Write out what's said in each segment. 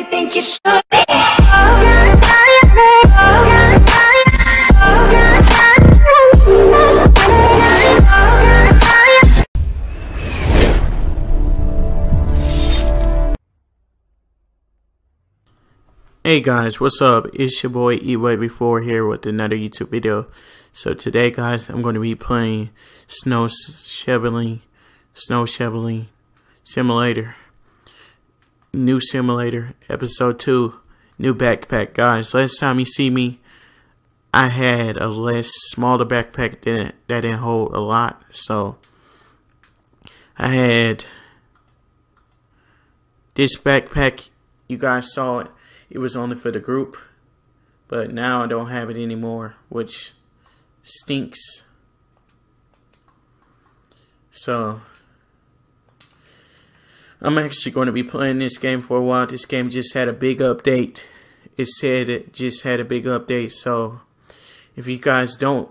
you think you should be. Hey guys, what's up? It's your boy E-Way before here with another YouTube video. So today guys, I'm going to be playing Snow Shoveling, Snow Shoveling Simulator. New Simulator, Episode 2, New Backpack. Guys, last time you see me, I had a less, smaller backpack that, that didn't hold a lot. So, I had this backpack, you guys saw it it was only for the group. But now I don't have it anymore, which stinks. So, I'm actually going to be playing this game for a while. This game just had a big update. It said it just had a big update. So, if you guys don't,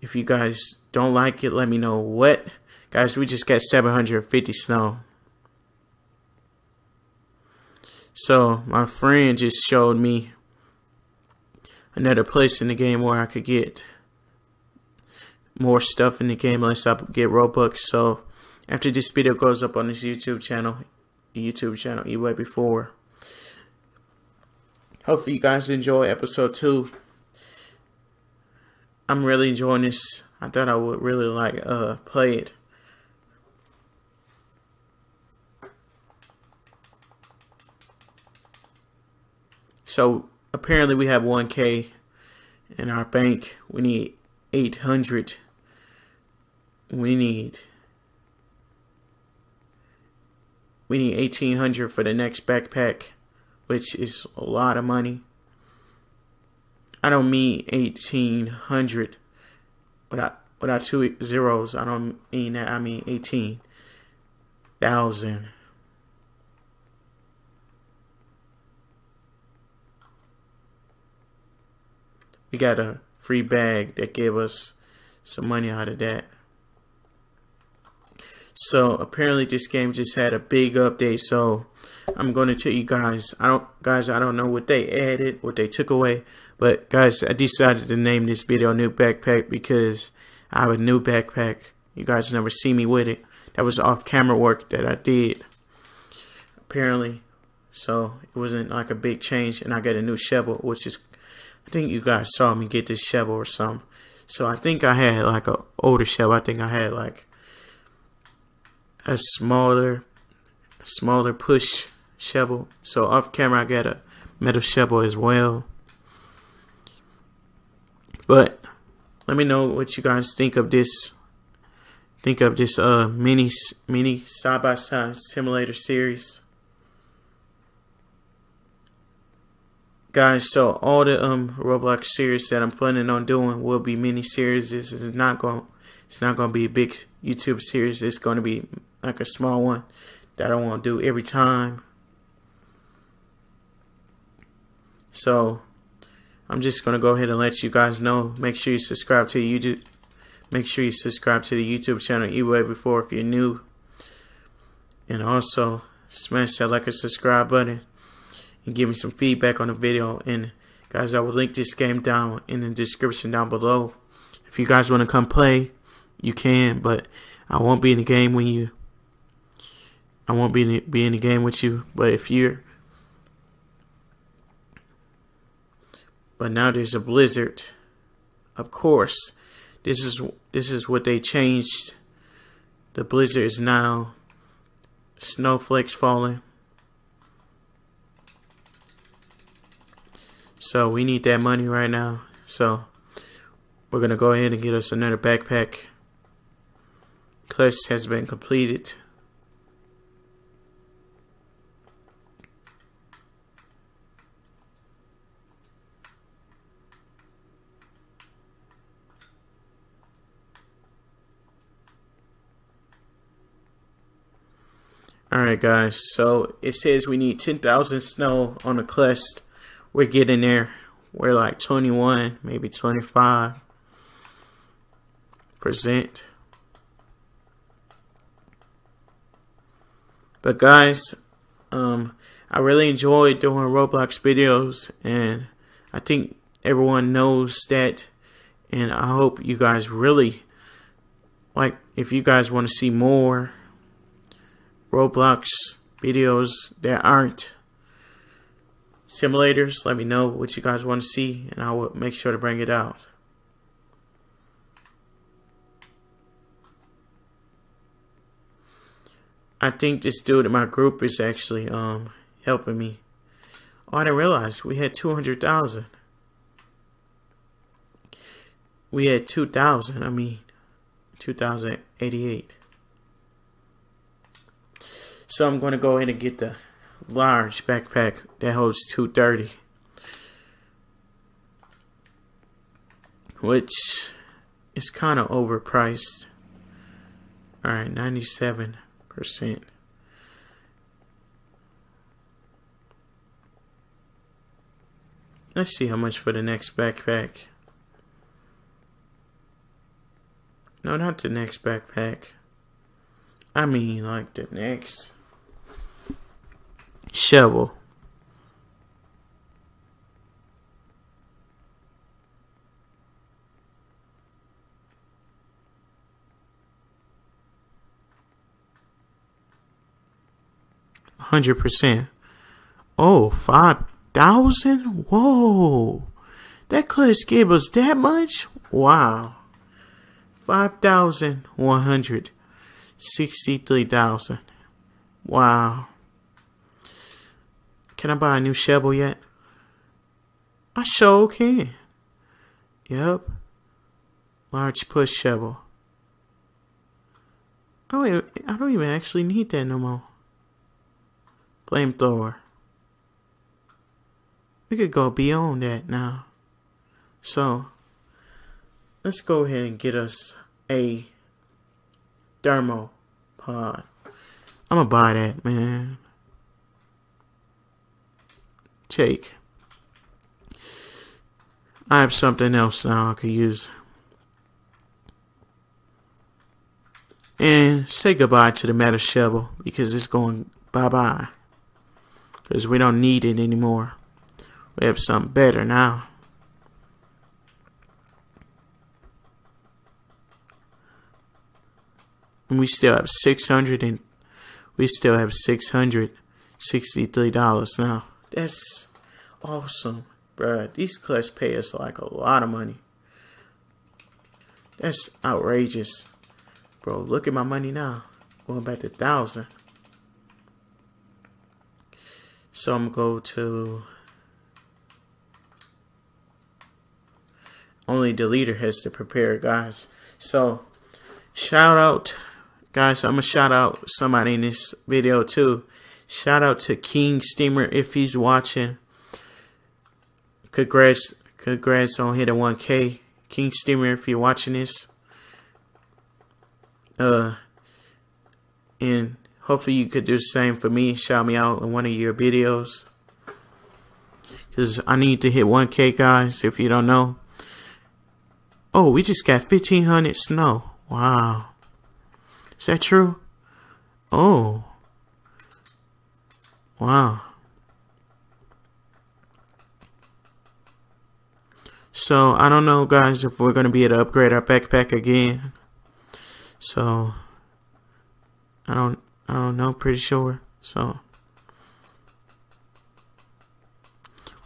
if you guys don't like it, let me know what. Guys, we just got 750 snow. So my friend just showed me another place in the game where I could get more stuff in the game unless I get Robux. So after this video goes up on this YouTube channel, YouTube channel E-Way before. Hopefully you guys enjoy episode two. I'm really enjoying this. I thought I would really like uh play it. So apparently we have 1K in our bank. We need 800. We need we need 1800 for the next backpack, which is a lot of money. I don't mean 1800 without without two zeros. I don't mean that. I mean 18,000. we got a free bag that gave us some money out of that. So apparently this game just had a big update. So I'm going to tell you guys, I don't, guys, I don't know what they added, what they took away, but guys, I decided to name this video "New Backpack" because I have a new backpack. You guys never see me with it. That was off-camera work that I did. Apparently, so it wasn't like a big change, and I got a new shovel, which is I think you guys saw me get this shovel or something. So I think I had like a older shovel. I think I had like a smaller, smaller push shovel. So off camera, I got a metal shovel as well. But let me know what you guys think of this. Think of this uh mini mini side by side simulator series. guys so all the um roblox series that i'm planning on doing will be mini series this is not going it's not going to be a big youtube series it's going to be like a small one that i want to do every time so i'm just to go ahead and let you guys know make sure you subscribe to youtube make sure you subscribe to the youtube channel E-Way before if you're new and also smash that like and subscribe button and give me some feedback on the video. And guys, I will link this game down in the description down below. If you guys want to come play, you can, but I won't be in the game when you. I won't be in be in the game with you, but if you're. But now there's a blizzard. Of course, this is this is what they changed. The blizzard is now snowflakes falling. So we need that money right now. So we're going to go ahead and get us another backpack. Clutch has been completed. Alright guys, so it says we need 10,000 snow on the quest we're getting there. We're like 21, maybe 25 percent. But guys, um, I really enjoy doing Roblox videos, and I think everyone knows that. And I hope you guys really like if you guys want to see more Roblox videos that aren't simulators, let me know what you guys want to see, and I will make sure to bring it out. I think this dude in my group is actually um helping me. Oh, I didn't realize we had 200,000. We had 2,000, I mean, 2,088. So I'm going to go ahead and get the large backpack that holds 230. Which is kind of overpriced. Alright, 97%. Let's see how much for the next backpack. No, not the next backpack. I mean, like the next shovel. Hundred percent. Oh, five thousand? Whoa. That class gave us that much? Wow. Five thousand one hundred sixty-three thousand. Wow. Can I buy a new shovel yet? I sure can. Yep. Large push shovel. Oh, wait, I don't even actually need that no more. Flamethrower. We could go beyond that now. So, let's go ahead and get us a thermal pod. I'm gonna buy that, man. Take. I have something else now I could use. And say goodbye to the metal shovel because it's going bye-bye. Because we don't need it anymore. We have something better now. And we still have 600 and we still have $663 now. That's awesome, bruh. These class pay us like a lot of money. That's outrageous. Bro, look at my money now. Going back to thousand. So I'm gonna go to only the leader has to prepare, guys. So, shout out, guys. I'm gonna shout out somebody in this video too. Shout out to King Steamer if he's watching. Congrats, congrats on hitting 1K. King Steamer if you're watching this. Uh, and hopefully you could do the same for me. Shout me out in one of your videos. Because I need to hit 1K, guys, if you don't know. Oh, we just got 1,500 snow. Wow. Is that true? Oh. Wow. So, I don't know, guys, if we're going to be able to upgrade our backpack again. So, I don't, I don't know, pretty sure. So,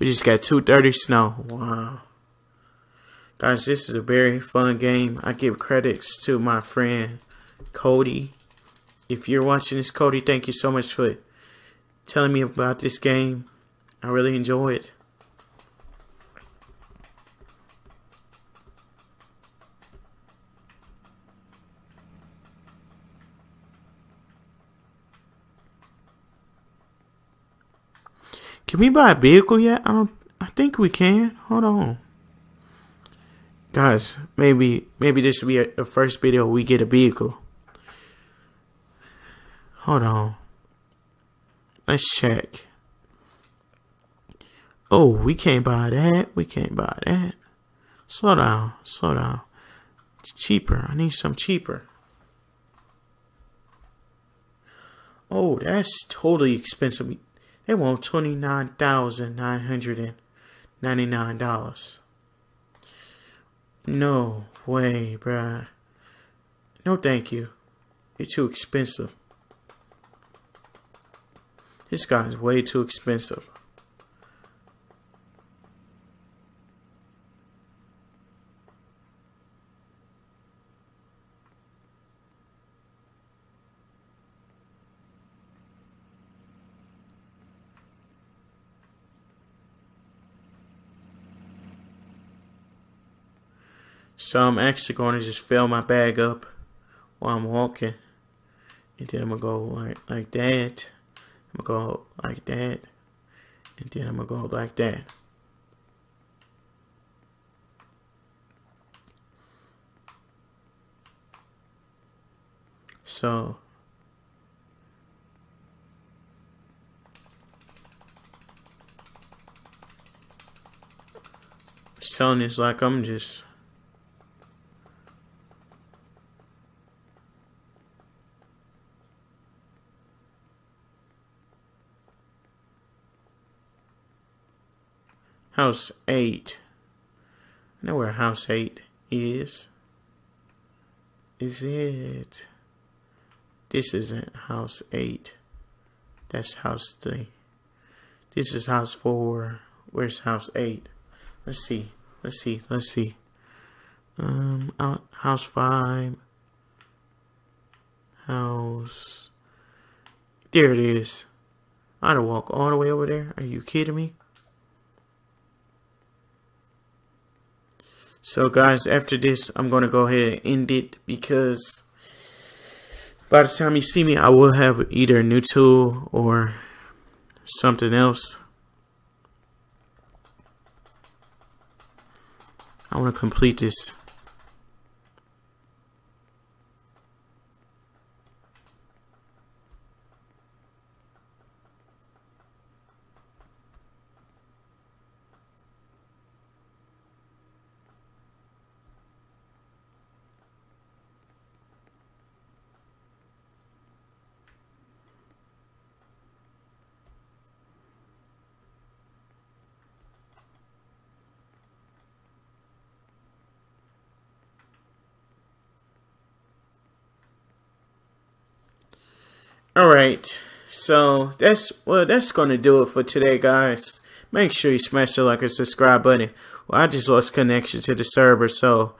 we just got 230 snow. Wow. Guys, this is a very fun game. I give credits to my friend Cody. If you're watching this, Cody, thank you so much for telling me about this game. I really enjoy it. Can we buy a vehicle yet? I don't I think we can. Hold on guys, maybe maybe this will be a, the first video we get a vehicle. Hold on. Let's check. Oh, we can't buy that. We can't buy that. Slow down. Slow down. It's cheaper. I need some cheaper. Oh, that's totally expensive. They want $29,999. No way, bruh. No thank you. You're too expensive. This guy's way too expensive. So I'm actually going to just fill my bag up while I'm walking. And then I'm going to go like, like that. I'm to go like that. And then I'm to go like that. So selling this like I'm just House 8. I know where House 8 is. Is it? This isn't House 8. That's House 3. This is House 4. Where's House 8? Let's see. Let's see. Let's see. Um, House 5. House. There it is. I had to walk all the way over there. Are you kidding me? So guys, after this, I'm going to go ahead and end it because by the time you see me, I will have either a new tool or something else. I want to complete this. All right. So that's well that's gonna do it for today guys. Make sure you smash the like and subscribe button. Well I just lost connection to the server so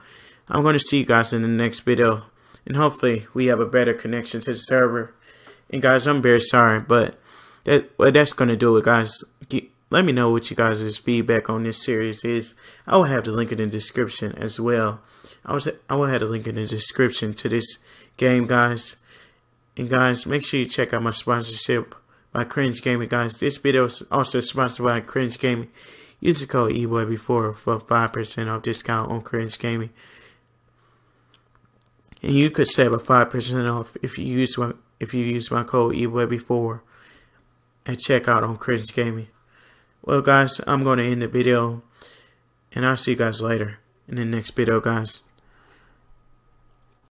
I'm gonna see you guys in the next video. And hopefully we have a better connection to the server. And guys I'm very sorry but that well that's gonna do it guys. let me know what you guys' feedback on this series is. I will have the link in the description as well. I was I will have the link in the description to this game guys. And guys, make sure you check out my sponsorship by Cinch Gaming, guys. This video is also sponsored by Cinch Gaming. Use the code EBOY before for 5% off discount on Cinch Gaming. And you could save a 5% off if you use my if you use my code EBOY before at checkout on Cinch Gaming. Well guys, I'm going to end the video and I'll see you guys later in the next video guys.